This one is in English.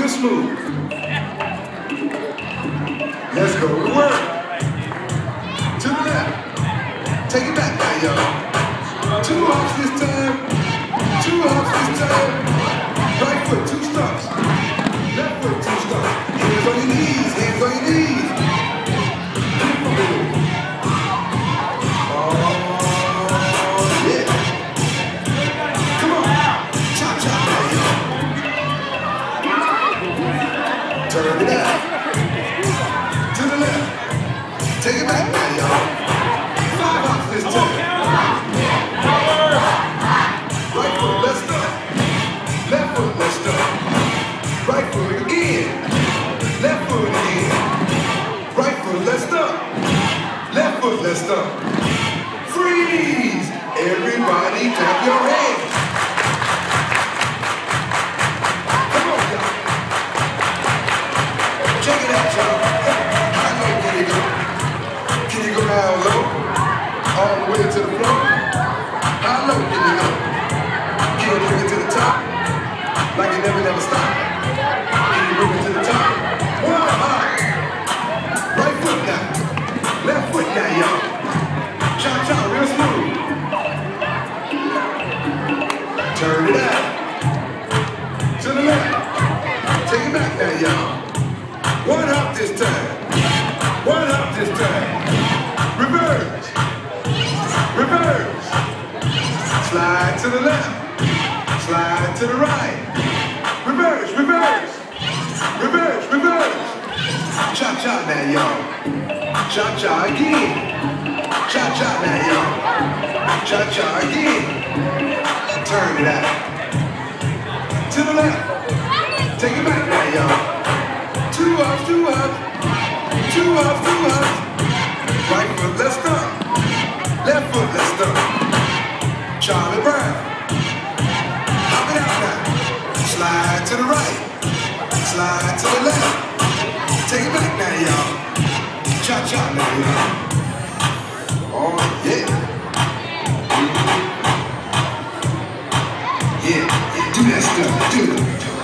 real smooth. Let's go to work. To the left. Take it back now, y'all. Two hops this time. Two hops this time. Right foot, two Turn it out. To the left. Take it back now, y'all. Five hops this time. Right foot, let's go. Left foot, let's. Right foot again. Left foot again. Right foot, let's. Left foot, let's. Reverse. Slide to the left. Slide to the right. Reverse, reverse. Reverse, reverse. Cha cha now, y'all. Cha cha again. Cha cha now, y'all. Cha cha again. Turn it out. To the left. Take it back now, y'all. Two ups, two ups. Two ups, two ups. Right foot, let's stop. Left foot, let's stop. Charlie Brown. Hop it out now. Slide to the right. Slide to the left. Take it back now, y'all. Cha cha now, y'all. Oh, yeah. Yeah, yeah, do that stuff, do it.